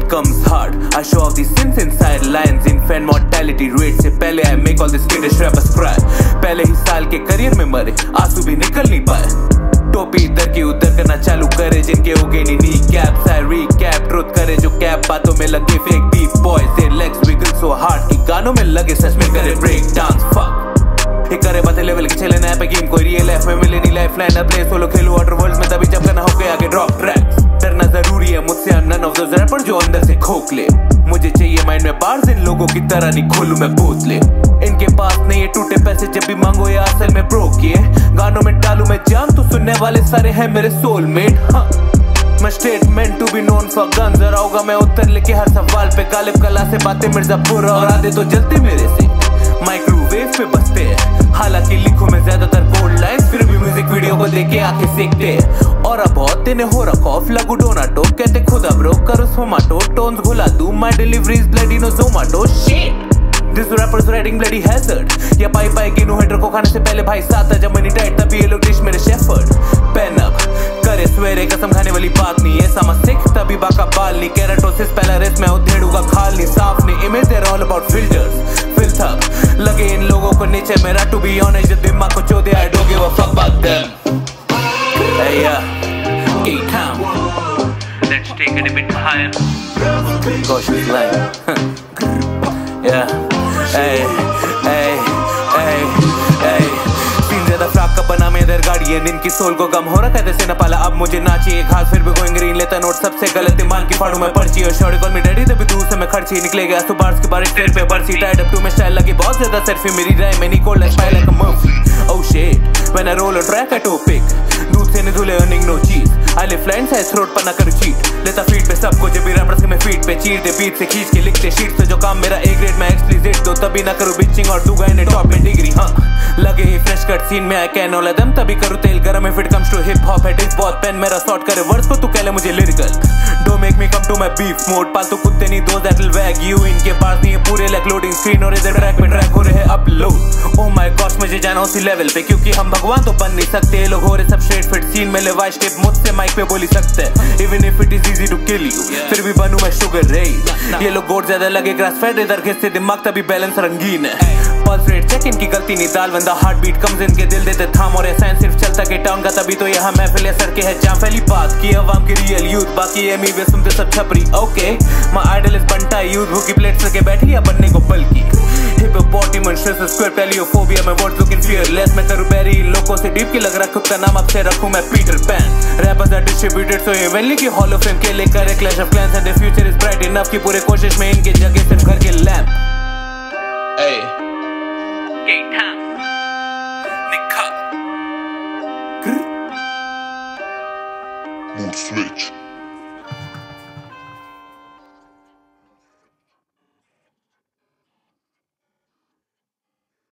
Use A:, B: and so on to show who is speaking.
A: comes hard. I show off these sins inside lines. Infant mortality rate से पहले I make all the Swedish rappers cry. पहले ही साल के career में मरे, आँसू भी निकल नहीं पाए। टोपी इधर की उधर करना चालू करे, जिनके हो गए नी कैप सारी कैप ट्रुथ करे जो कैप बातों में लगे फेक डीप बॉय से लेग्स विगल सो हार्ड की गानों में लगे सच में करे ब्रेक डांस फक ये करे बातें लेवल के चले नया पे गेम कोई रियल लाइफ में मिले नहीं लाइफ लाइन प्ले सोलो खेलो वाटर वर्ल्ड में तभी जब करना हो गया, आगे drop tracks none of those rapper जो अंदर से खोखले मुझे चाहिए माइंड में बार्स इन लोगों की तरह नहीं खोलू मैं बोतले इनके पास नहीं है टूटे पैसे, जब भी मांगो या असल में ब्रोक ये. गानों में डालू मैं जान तो सुनने वाले सारे हैं मेरे सोलमेट हाँ मैं statement to be known for gun जरा होगा मैं उत्तर लेके हर सवाल पे गालिब कला से बातें मिर्जापुर और आधे तो जलते मेरे से. वीडियो आके सीखते और अब बहुत दिन हो रखा ऑफ़ लगू डोना डोनाटो। कहते खुद खुदा ब्रो करो सोमाटो टोन्स घुला दूँ my deliveries bloody no Zomato shit This rapper is writing bloody hazard या पाई पाई गिनू हेडर को खाने से पहले भाई साथ जब मनी टाइट तभी ये लोग डिश मेरे शेफर्ड पेन अप करे सवेरे कसम खाने वाली बात नहीं है समझ सिख तभी बाका बाल नहीं कैरेटोसिस पहला रेस में उधेड़ू का खाल नहीं साफ़ नहीं image there all about filters filth up लगे इन लोगों को नीचे मेरा टू बी ऑनेस्ट जब दिमाग को चोदे आई डोंट Hey. का बना मैं इधर गाड़ी है इनकी सोल को गम हो रखा है जैसे न पाला अब मुझे ना चाहिए घास फिर भी गोइंग ग्रीन लेता नोट सबसे गलत ईमान की फाड़ू मैं पर्ची और शॉर्ट कॉल में डैडी तभी दूर से मैं खर्ची। निकले गया तो बार्स के बारे स्टेट पे बरसी। टाइड अप टू में स्टाइल लगी बहुत ज़्यादा सेल्फी मेरी राय मैंने cold like style like a movie Oh shit, when I roll a track I topic दूध से नहीं धुले अर्निंग नो चीज़ आई लिव फ्लाइंस है थ्रोट पर ना करूँ चीट लेता फीट पे सबको जब भी रैपर्स चीर दे बीट से खींच के लिखते शीट से जो काम मेरा ए ग्रेड में एक्सप्लिसिट दो तभी ना करूँ बिचिंग और दूँगा इन्हें टॉप में डिग्री हाँ लगे ही फ्रेश कट सीन में आई कैन ऑल दम तभी करूँ तेल गरम if it comes to hip hop है डिस बहुत पेन मेरा शॉर्ट करे वर्ड्स को तू कह ले मुझे lyrical dough make me come to my beef mode पालतू कुत्ते नहीं दो दैट विल वैग यू इनके पास नहीं है पूरे लाइक लोडिंग स्क्रीन और इधर ट्रैक पे ट्रैक हो रहे हैं अपलोड ओह माय गॉड मुझे जाना उसी लेवल पे क्योंकि हम भगवान तो बन नहीं सकते ये लोग हो रहे सब स्ट्रेट फिट सीन में लेवाइस टिप मुझसे माइक पे बोली सकते even if it is easy to kill you फिर भी बनू मैं शुगर रे ये लोग गोड ज़्यादा लगे ग्रास फेड इधर घिसते दिमाग तभी बैलेंस रंगीन है। पल्स रेट चेक इनकी गलती नहीं, दाल बंदा हार्ट बीट कम्स इनके दिल देते थाम, और ऐसा सिर्फ़ चलता के टाउन का तभी तो यहाँ महफिल असर के है जहाँ पहली बात की, अवाम की रियल यूथ बाकी एम वे सुनते सब छपरी। ओके माय आइडल इज़ बनता यूथ भूखी प्लेट सके बैठी या बनने को बल्कि। हिपोपोटेमस स्ट्रेस स्क्वायर टेलियोफोबिया मैं वर्ड्स लुकिंग फियरलेस मैं करूँ लोगों से डीप की लग रहा खुद का नाम अब से रखूँ मैं Peter Pan rappers are distributed so eventually की हॉल ऑफ़ फेम के लेकर एक clash of clans and the future is bright enough की पूरे कोशिश में इनके जगह सिर्फ़ घर के लैंप.
B: Mood switch.